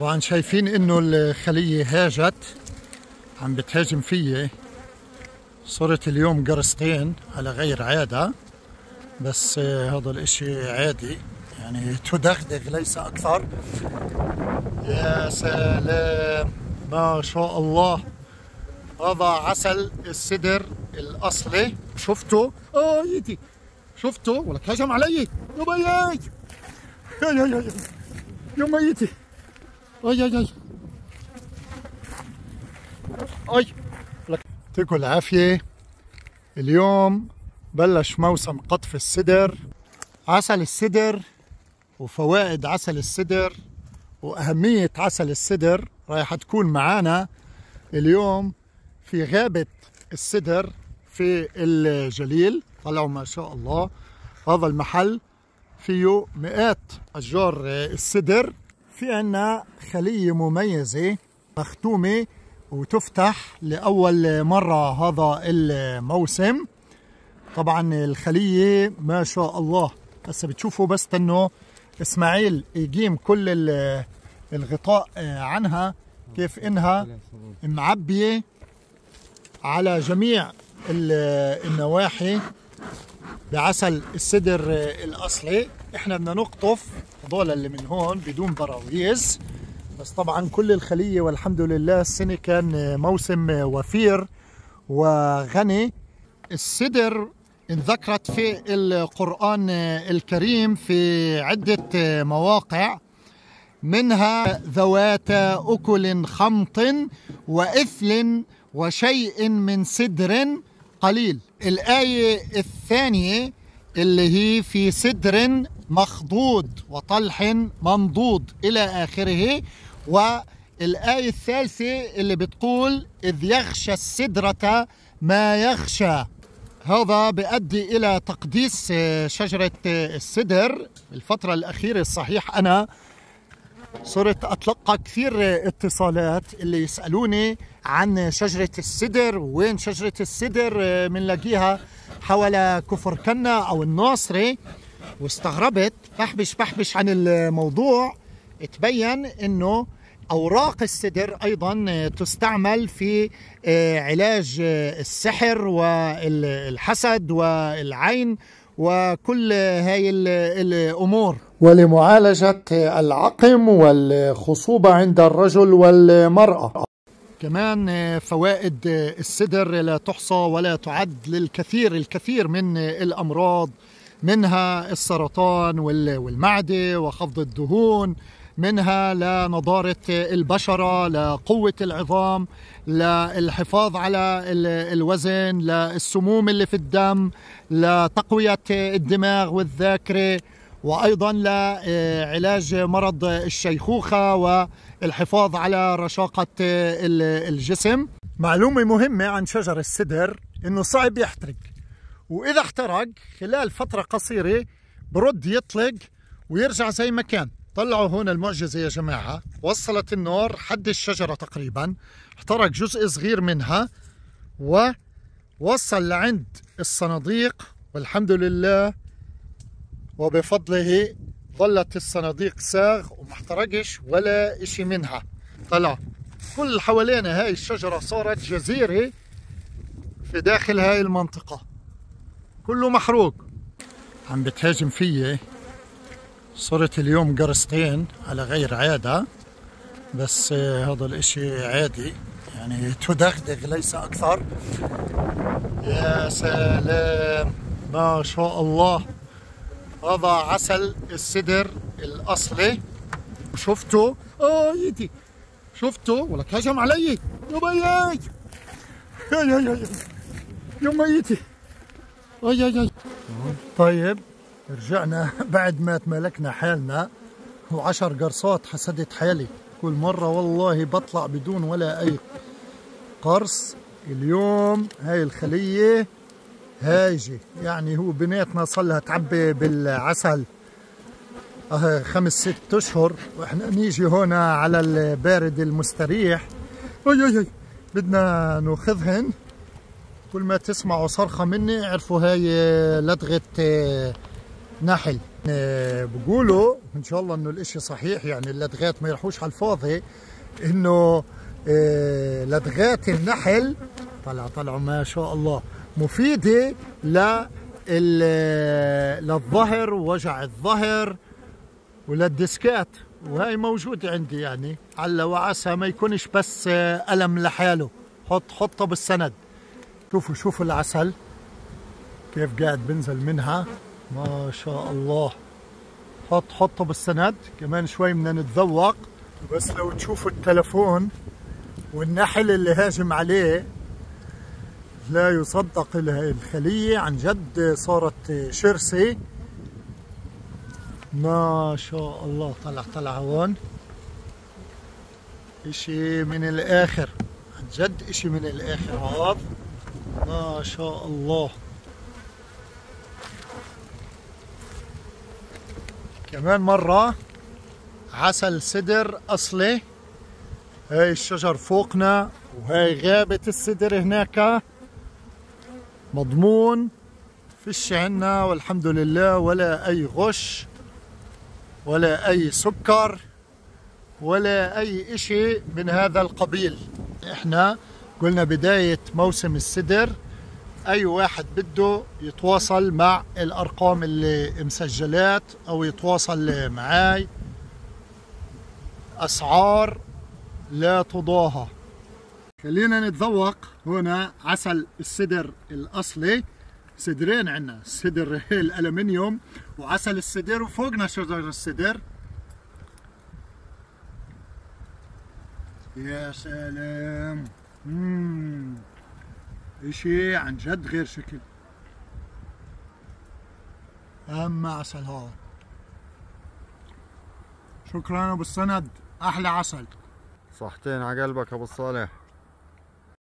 طبعا شايفين إنه الخلية هاجت عم بتهاجم فيي. صرت اليوم قرصتين على غير عادة بس هذا الإشي عادي. يعني تدغدغ ليس أكثر. يا سلام. ما شاء الله. هذا عسل السدر الأصلي. شفتوا؟ آه يدي. شفتوا؟ ولك هجم علي. يا بيي يا يا يا يا ميتي اي اي اي اي يعطيكم العافية اليوم بلش موسم قطف السدر. عسل السدر وفوائد عسل السدر وأهمية عسل السدر رايحة تكون معانا. اليوم في غابة السدر في الجليل. طلعوا ما شاء الله. هذا المحل فيه مئات أشجار السدر. في عنا خلية مميزة مختومة وتفتح لأول مرة هذا الموسم. طبعا الخلية ما شاء الله. هسه بتشوفوا بس إنه إسماعيل يقيم كل الغطاء عنها كيف إنها معبية على جميع النواحي بعسل السدر الأصلي. إحنا بدنا نقطف هذول اللي من هون بدون براويز. بس طبعا كل الخلية والحمد لله السنة كان موسم وفير وغني. السدر انذكرت في القرآن الكريم في عدة مواقع منها ذوات أكل خمط وإثل وشيء من سدر قليل. الآية الثانية اللي هي في سدر مخضود وطلح منضود إلى آخره والآية الثالثة اللي بتقول إذ يغشى السدرة ما يغشى هذا بيؤدي إلى تقديس شجرة السدر. الفترة الأخيرة الصحيح أنا صرت أتلقى كثير اتصالات اللي يسألوني عن شجرة السدر وين شجرة السدر؟ بنلاقيها حول كفر كنا أو الناصري. واستغربت بحبش بحبش عن الموضوع. تبين إنه أوراق السدر أيضا تستعمل في علاج السحر والحسد والعين وكل هاي الأمور. ولمعالجة العقم والخصوبة عند الرجل والمرأة. كمان فوائد السدر لا تحصى ولا تعد للكثير الكثير من الأمراض. منها السرطان والمعدة وخفض الدهون منها لنضاره البشرة لقوه العظام للحفاظ على الوزن للسموم اللي في الدم لتقويه الدماغ والذاكرة وأيضا لعلاج مرض الشيخوخة والحفاظ على رشاقة الجسم. معلومة مهمة عن شجر السدر إنه صعب يحترق. وإذا احترق خلال فترة قصيرة برد يطلق ويرجع زي ما كان. طلعوا هون المعجزة يا جماعة. وصلت النار حد الشجرة تقريبا. احترق جزء صغير منها ووصل لعند الصناديق. والحمد لله وبفضله ظلت الصناديق ساغ وما احترقش ولا إشي منها. طلع كل حوالينا هاي الشجرة صارت جزيرة في داخل هاي المنطقة. كله محروق. عم بتهاجم فيي. صرت اليوم قرصتين على غير عادة. بس هذا الإشي عادي. يعني تدغدغ ليس أكثر. يا سلام. ما شاء الله. هذا عسل السدر الأصلي. شفتوا آه يدي. شفتوا ولك هجم علي. يا بيي يا يا يا يا ميتي. أي أي أي. طيب رجعنا بعد ما تملكنا حالنا. وعشر قرصات حسدت حالي كل مرة والله بطلع بدون ولا أي قرص. اليوم هاي الخلية هايجة. يعني هو بنيتنا صار لها تعبي بالعسل. أه خمس ست أشهر. وإحنا نيجي هنا على البارد المستريح. أي أي أي. بدنا نأخذهن. كل ما تسمعوا صرخة مني اعرفوا هاي لدغة نحل آه، بقولوا إن شاء الله إنه الإشي صحيح يعني اللدغات ما يروحوش على الفاضي إنه آه، لدغات النحل طلع طلعوا ما شاء الله مفيدة للظهر ووجع الظهر وللديسكات وهي موجودة عندي يعني على وعسى ما يكونش بس ألم لحاله. حط حطه بالسند. شوفوا شوفوا العسل كيف قاعد بنزل منها. ما شاء الله. حط حطه بالسند كمان شوي بدنا نتذوق. بس لو تشوفوا التلفون والنحل اللي هاجم عليه لا يصدق الخلية. عن جد صارت شرسة. ما شاء الله. طلع طلع هون. إشي من الآخر. عن جد إشي من الآخر. هذا ما شاء الله. كمان مرة عسل سدر أصلي. هاي الشجر فوقنا وهاي غابة السدر هناك. مضمون فيش عنا والحمد لله ولا أي غش ولا أي سكر ولا أي إشي من هذا القبيل. إحنا قلنا بداية موسم السدر أي واحد بده يتواصل مع الأرقام اللي مسجلات أو يتواصل معاي. أسعار لا تضاهى. خلينا نتذوق هنا عسل السدر الأصلي. سدرين عنا سدر الألمنيوم وعسل السدر وفوقنا شجر السدر. يا سلام. مم. إشي عن جد غير شكل. اما عسل هذا شكرا أبو السند. أحلى عسل. صحتين على قلبك أبو الصالح.